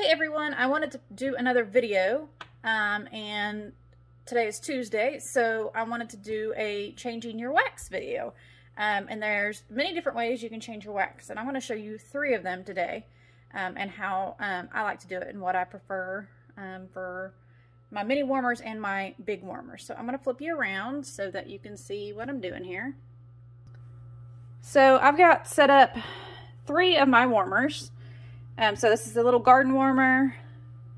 Hey everyone, I wanted to do another video um, and today is Tuesday, so I wanted to do a changing your wax video. Um, and there's many different ways you can change your wax and I'm going to show you three of them today um, and how um, I like to do it and what I prefer um, for my mini warmers and my big warmers. So I'm going to flip you around so that you can see what I'm doing here. So I've got set up three of my warmers. Um, so this is the little garden warmer,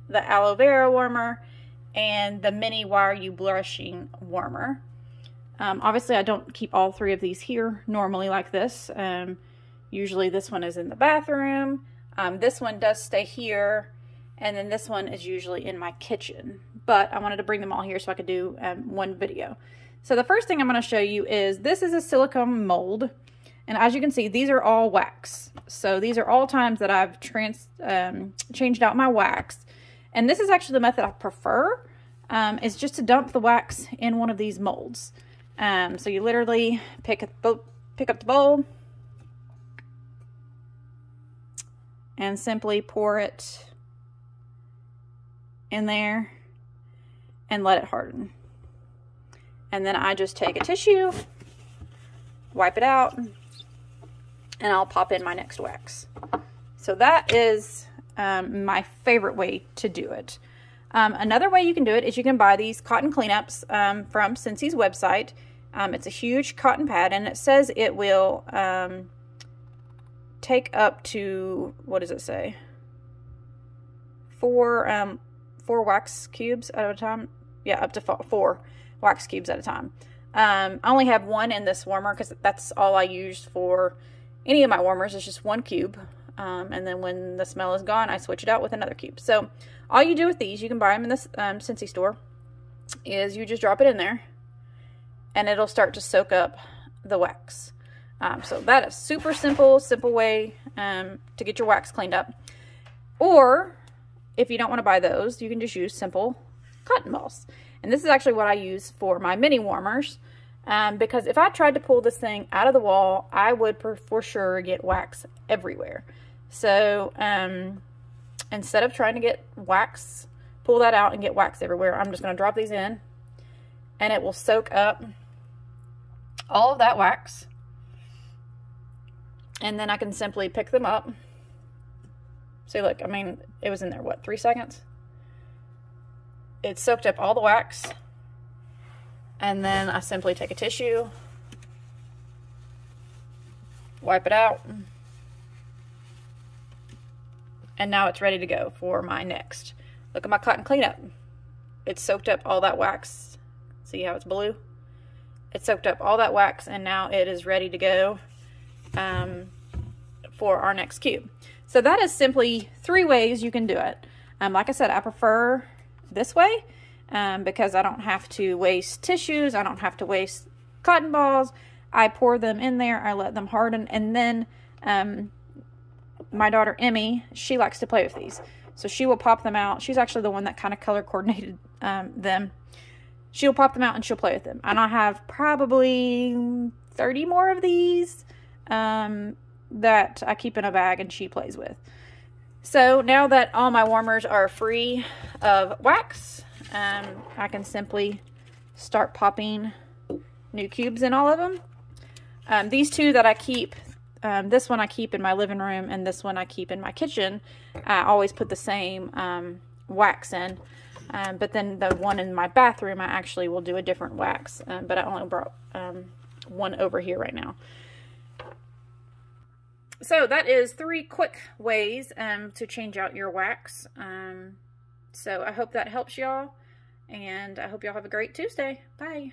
the aloe vera warmer, and the mini Why Are You Blushing warmer. Um, obviously, I don't keep all three of these here normally like this. Um, usually this one is in the bathroom. Um, this one does stay here. And then this one is usually in my kitchen. But I wanted to bring them all here so I could do um, one video. So the first thing I'm going to show you is this is a silicone mold. And as you can see, these are all wax. So these are all times that I've trans um, changed out my wax. And this is actually the method I prefer, um, is just to dump the wax in one of these molds. Um, so you literally pick, a, pick up the bowl and simply pour it in there and let it harden. And then I just take a tissue, wipe it out, and I'll pop in my next wax. So that is um, my favorite way to do it. Um, another way you can do it is you can buy these cotton cleanups um, from Scentsy's website. Um, it's a huge cotton pad and it says it will um, take up to, what does it say? Four, um, four wax cubes at a time. Yeah, up to four wax cubes at a time. I only have one in this warmer because that's all I use for any of my warmers is just one cube. Um, and then when the smell is gone, I switch it out with another cube. So all you do with these, you can buy them in the um, Scentsy store, is you just drop it in there and it'll start to soak up the wax. Um, so that is super simple, simple way um, to get your wax cleaned up. Or if you don't want to buy those, you can just use simple cotton balls. And this is actually what I use for my mini warmers. Um, because if I tried to pull this thing out of the wall, I would for sure get wax everywhere. So um, instead of trying to get wax, pull that out and get wax everywhere, I'm just going to drop these in and it will soak up all of that wax. And then I can simply pick them up. See, look, I mean, it was in there, what, three seconds? It soaked up all the wax. And then I simply take a tissue, wipe it out, and now it's ready to go for my next. Look at my cotton cleanup. It's soaked up all that wax. See how it's blue? It soaked up all that wax and now it is ready to go um, for our next cube. So that is simply three ways you can do it. Um, like I said, I prefer this way um, because I don't have to waste tissues. I don't have to waste cotton balls. I pour them in there. I let them harden. And then um, my daughter, Emmy, she likes to play with these. So she will pop them out. She's actually the one that kind of color coordinated um, them. She'll pop them out and she'll play with them. And I have probably 30 more of these um, that I keep in a bag and she plays with. So now that all my warmers are free of wax, um, I can simply start popping new cubes in all of them. Um, these two that I keep, um, this one I keep in my living room and this one I keep in my kitchen, I always put the same um, wax in. Um, but then the one in my bathroom, I actually will do a different wax. Um, but I only brought um, one over here right now. So that is three quick ways to change out your wax. so I hope that helps y'all. And I hope y'all have a great Tuesday. Bye.